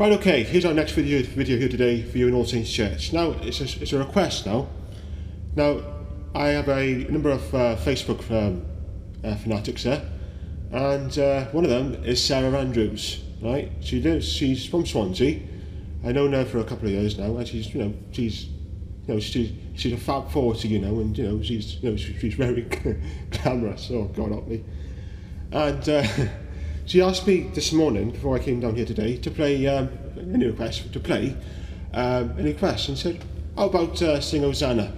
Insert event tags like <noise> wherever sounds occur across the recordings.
Right, okay, here's our next video, video here today for you in All Saints Church. Now, it's a, it's a request now. Now, I have a number of uh, Facebook um, uh, fanatics there, and uh, one of them is Sarah Andrews, right? She lives, she's from Swansea. I know her for a couple of years now, and she's, you know, she's, you know, she's, she's a fab 40, you know, and, you know, she's, you know, she's very <laughs> glamorous, oh, God help me. And, uh, <laughs> She asked me this morning, before I came down here today, to play um, any request to play um, request, and said, "How about uh, sing Hosanna?"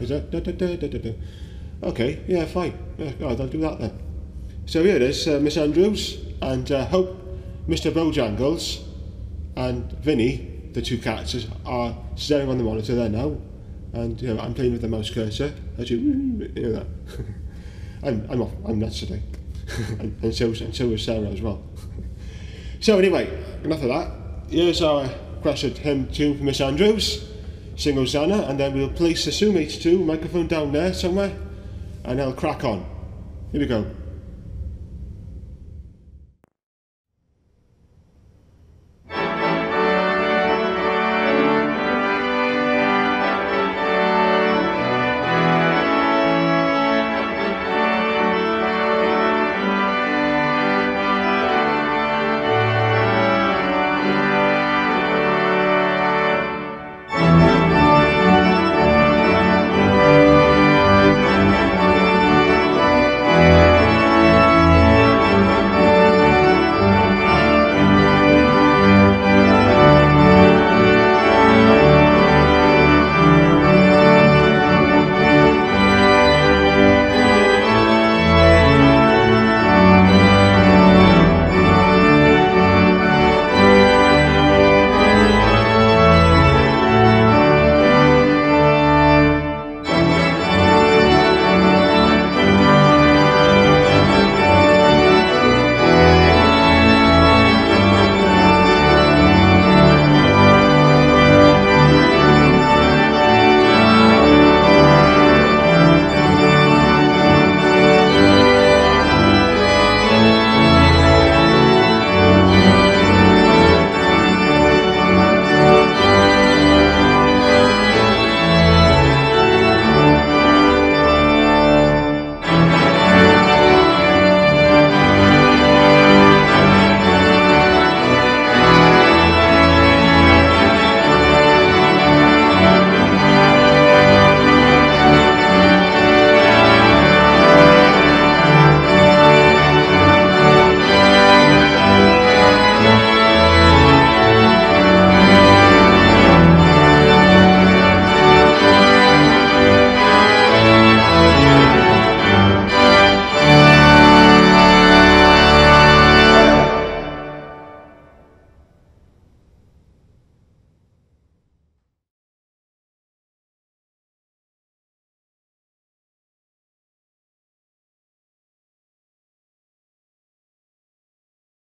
Okay, yeah, fine. Yeah, God, I'll do that then. So here it is, uh, Miss Andrews, and uh, hope Mr. Bojangles and Vinny, the two cats, are staring on the monitor there now, and you know, I'm playing with the mouse cursor. As you, you know that. <laughs> I'm, I'm off. I'm nuts today. and so, and so was Sarah as well. so anyway, enough of that. Here's our question hymn two for Miss Andrews. Sing Hosanna, and then we'll place the Zoom H2 microphone down there somewhere, and I'll crack on. Here we go.